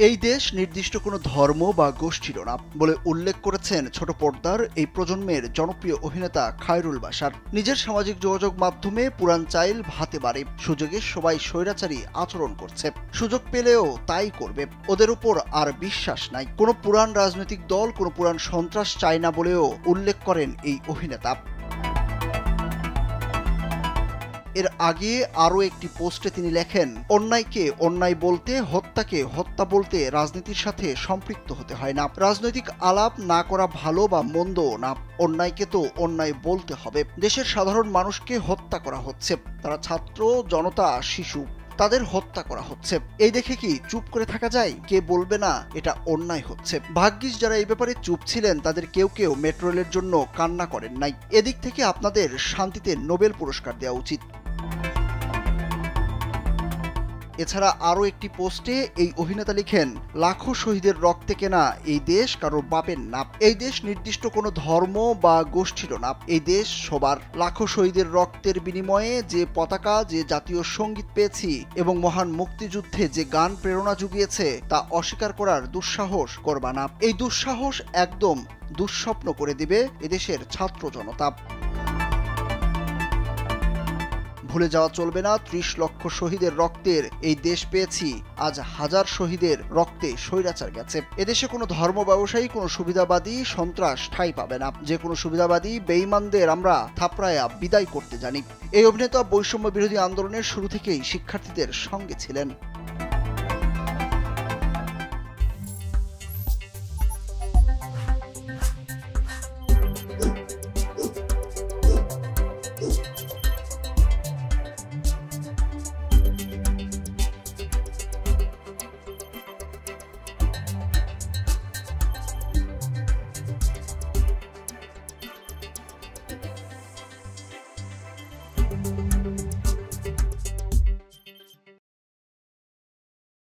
এই দেশ নির্দিষ্ট কোনো ধর্ম বা গোষ্ঠীর না বলে উল্লেখ করেছেন ছোট পর্দার এই প্রজন্মের জনপ্রিয় অভিনেতা খায়রুল বাসার নিজের সামাজিক যোগাযোগ মাধ্যমে পুরান চাইল ভাতে বাড়ে। সুযোগে সবাই স্বৈরাচারী আচরণ করছে। সুযোগ পেলেও তাই করবে। ওদের উপর আর বিশ্বাস নাই। কোনো পুরান রাজনৈতিক দল, কোনো পুরান সন্ত্রাস চায় না বলেও উল্লেখ করেন এই অভিনেতা। এর আগে আরও একটি পোস্টে তিনি লেখেন, অন্যায়কে অন্যায় বলতে, হত্যাকে হত্যা বলতে রাজনীতির সাথে সম্পৃক্ত হতে হয় না। রাজনৈতিক আলাপ না করা ভালো বা মন্দ না, অন্যায়কে তো অন্যায় বলতে হবে। দেশের সাধারণ মানুষকে হত্যা করা হচ্ছে। তারা ছাত্র, জনতা, শিশু, তাদের হত্যা করা হচ্ছে। এই দেখে কি চুপ করে থাকা যায়? কে বলবে না এটা অন্যায় হচ্ছে? ভাগ্যিস যারা এই ব্যাপারে চুপ ছিলেন, তাদের কেউ কেউ মেট্রো রেলের জন্য কান্না করেন নাই। এদিক থেকে আপনাদের শান্তিতে নোবেল পুরস্কার দেওয়া উচিত। এছাড়া আরও একটি পোস্টে এই অভিনেতা লিখেন, লাখো শহীদের রক্তে কেনা এই দেশ কারোর বাপের নাপ এই দেশ নির্দিষ্ট কোনো ধর্ম বা গোষ্ঠীর নাপ এই দেশ সবার। লাখো শহীদের রক্তের বিনিময়ে যে পতাকা, যে জাতীয় সংগীত পেয়েছি এবং মহান মুক্তিযুদ্ধে যে গান প্রেরণা জুগিয়েছে, তা অস্বীকার করার দুঃসাহস করবা না। এই দুঃসাহস একদম দুঃস্বপ্ন করে দিবে এদেশের ছাত্র জনতা। ভুলে যাওয়া চলবে না, ত্রিশ লক্ষ শহীদের রক্তের এই দেশ পেয়েছি। আজ হাজার শহীদের রক্তে স্বৈরাচার গেছে। এদেশে কোনো ধর্ম ব্যবসায়ী, কোনো সুবিধাবাদী সন্ত্রাস ঠাই পাবে না। যে কোনো সুবিধাবাদী বেইমানদের আমরা থাপড়ায়া বিদায় করতে জানি। এই অভিনেতা বৈষম্য বিরোধী আন্দোলনের শুরু থেকেই শিক্ষার্থীদের সঙ্গে ছিলেন।